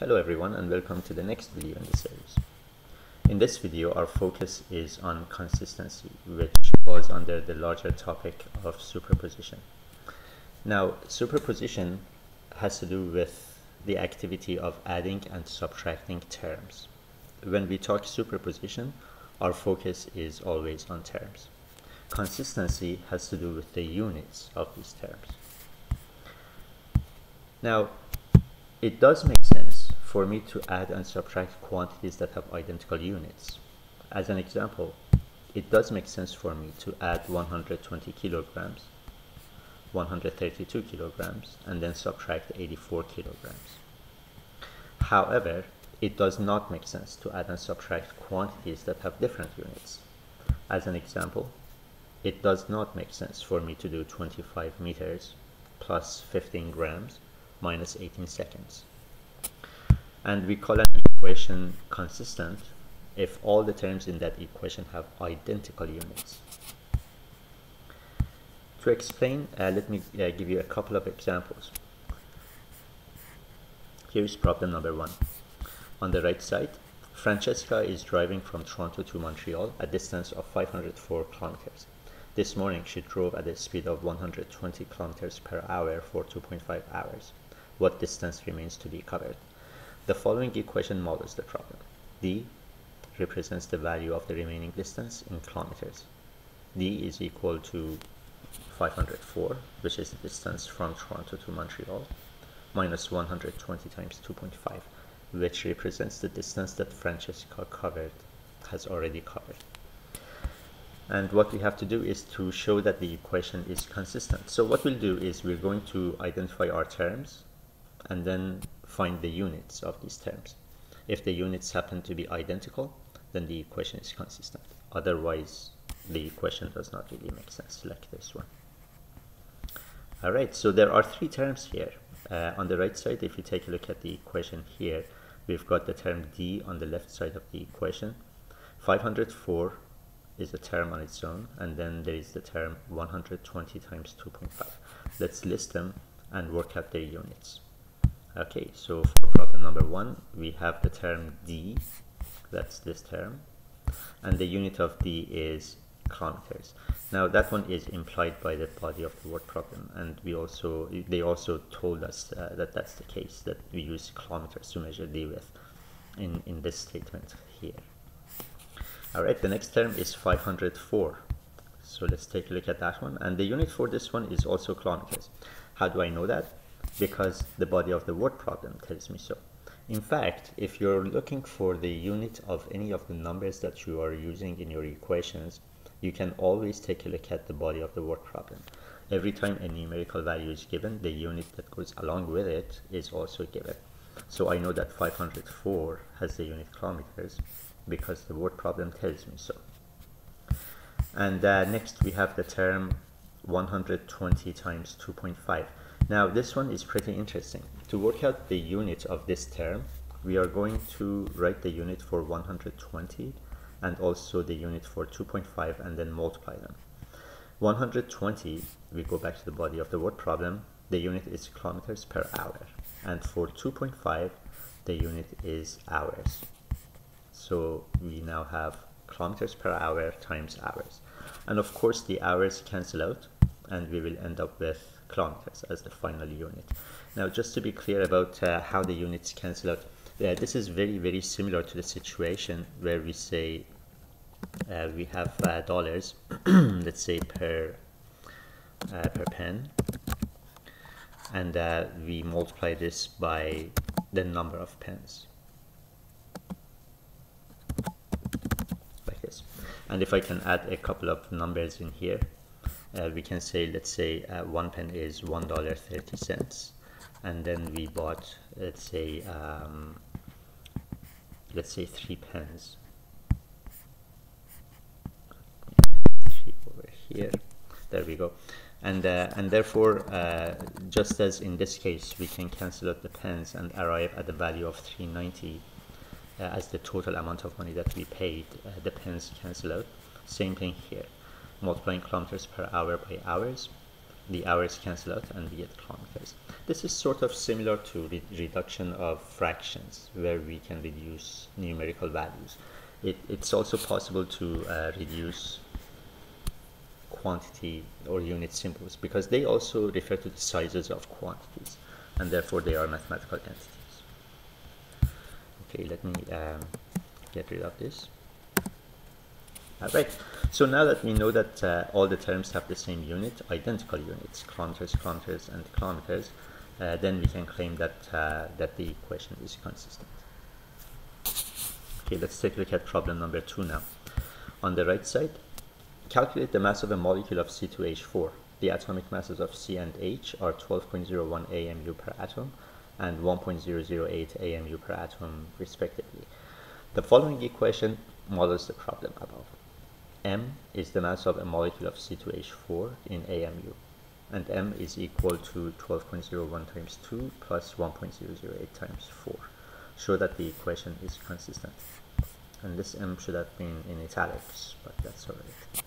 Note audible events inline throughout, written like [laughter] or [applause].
Hello everyone and welcome to the next video in the series. In this video our focus is on consistency which falls under the larger topic of superposition. Now superposition has to do with the activity of adding and subtracting terms. When we talk superposition our focus is always on terms. Consistency has to do with the units of these terms. Now it does make sense for me to add and subtract quantities that have identical units. As an example, it does make sense for me to add 120 kilograms, 132 kilograms, and then subtract 84 kilograms. However, it does not make sense to add and subtract quantities that have different units. As an example, it does not make sense for me to do 25 meters plus 15 grams minus 18 seconds. And we call an equation consistent if all the terms in that equation have identical units. To explain, uh, let me uh, give you a couple of examples. Here's problem number one. On the right side, Francesca is driving from Toronto to Montreal, a distance of 504 kilometers. This morning, she drove at a speed of 120 kilometers per hour for 2.5 hours what distance remains to be covered. The following equation models the problem. d represents the value of the remaining distance in kilometers. d is equal to 504, which is the distance from Toronto to Montreal, minus 120 times 2.5, which represents the distance that Francesca covered, has already covered. And what we have to do is to show that the equation is consistent. So what we'll do is we're going to identify our terms and then find the units of these terms. If the units happen to be identical, then the equation is consistent. Otherwise, the equation does not really make sense, like this one. All right, so there are three terms here. Uh, on the right side, if you take a look at the equation here, we've got the term d on the left side of the equation. 504 is a term on its own, and then there is the term 120 times 2.5. Let's list them and work out their units. Okay, so for problem number one, we have the term d, that's this term, and the unit of d is kilometers. Now that one is implied by the body of the word problem, and we also they also told us uh, that that's the case that we use kilometers to measure d with in in this statement here. All right, the next term is 504. So let's take a look at that one, and the unit for this one is also kilometers. How do I know that? Because the body of the word problem tells me so. In fact, if you're looking for the unit of any of the numbers that you are using in your equations, you can always take a look at the body of the word problem. Every time a numerical value is given, the unit that goes along with it is also given. So I know that 504 has the unit kilometers because the word problem tells me so. And uh, next we have the term 120 times 2.5. Now this one is pretty interesting. To work out the unit of this term, we are going to write the unit for 120 and also the unit for 2.5 and then multiply them. 120, we go back to the body of the word problem, the unit is kilometers per hour. And for 2.5, the unit is hours. So we now have kilometers per hour times hours. And of course the hours cancel out and we will end up with kilometers as the final unit. Now, just to be clear about uh, how the units cancel out, uh, this is very, very similar to the situation where we say uh, we have uh, dollars, [clears throat] let's say per uh, per pen, and we multiply this by the number of pens. Like this. And if I can add a couple of numbers in here, uh, we can say let's say uh, one pen is one dollar thirty cents. And then we bought let's say um, let's say three pens. Three over here. There we go. And uh, and therefore uh, just as in this case we can cancel out the pens and arrive at the value of 390 uh, as the total amount of money that we paid uh, the pens cancel out. Same thing here multiplying kilometers per hour by hours, the hours cancel out and we get kilometers. This is sort of similar to the reduction of fractions where we can reduce numerical values. It, it's also possible to uh, reduce quantity or unit symbols because they also refer to the sizes of quantities and therefore they are mathematical entities. Okay, let me um, get rid of this. All right, so now that we know that uh, all the terms have the same unit, identical units, kilometers, kilometers, and kilometers, uh, then we can claim that, uh, that the equation is consistent. Okay, let's take a look at problem number two now. On the right side, calculate the mass of a molecule of C2H4. The atomic masses of C and H are 12.01 AMU per atom and 1.008 AMU per atom respectively. The following equation models the problem above. M is the mass of a molecule of C2H4 in AMU and M is equal to 12.01 times 2 plus 1.008 times 4. Show that the equation is consistent. And this M should have been in italics, but that's alright.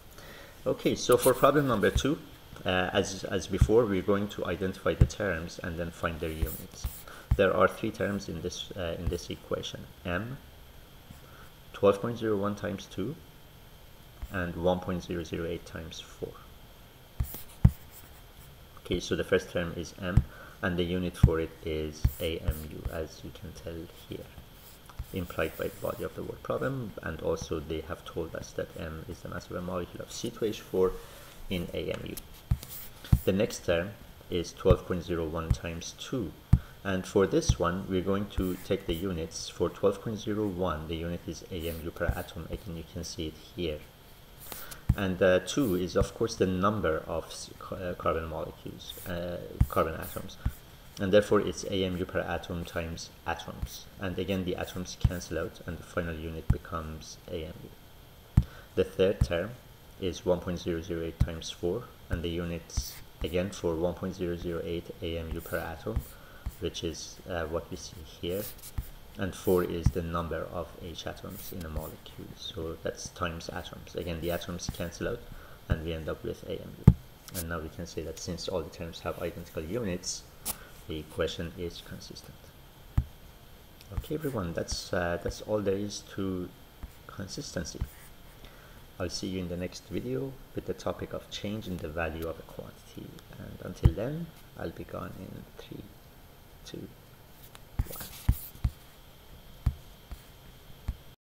Okay, so for problem number 2, uh, as, as before, we're going to identify the terms and then find their units. There are three terms in this, uh, in this equation. M, 12.01 times 2, and 1.008 times 4. Okay, so the first term is m, and the unit for it is AMU, as you can tell here, implied by the body of the word problem, and also they have told us that m is the mass of a molecule of C2H4 in AMU. The next term is 12.01 times 2, and for this one, we're going to take the units. For 12.01, the unit is AMU per atom. Again, you can see it here and uh, 2 is of course the number of uh, carbon molecules, uh, carbon atoms. And therefore it's AMU per atom times atoms. And again the atoms cancel out and the final unit becomes AMU. The third term is 1.008 times 4 and the units again for 1.008 AMU per atom which is uh, what we see here and 4 is the number of H atoms in a molecule. So that's times atoms. Again the atoms cancel out and we end up with AMU and now we can say that since all the terms have identical units the equation is consistent. Okay everyone that's uh, that's all there is to consistency. I'll see you in the next video with the topic of change in the value of a quantity. And until then I'll be gone in 3 2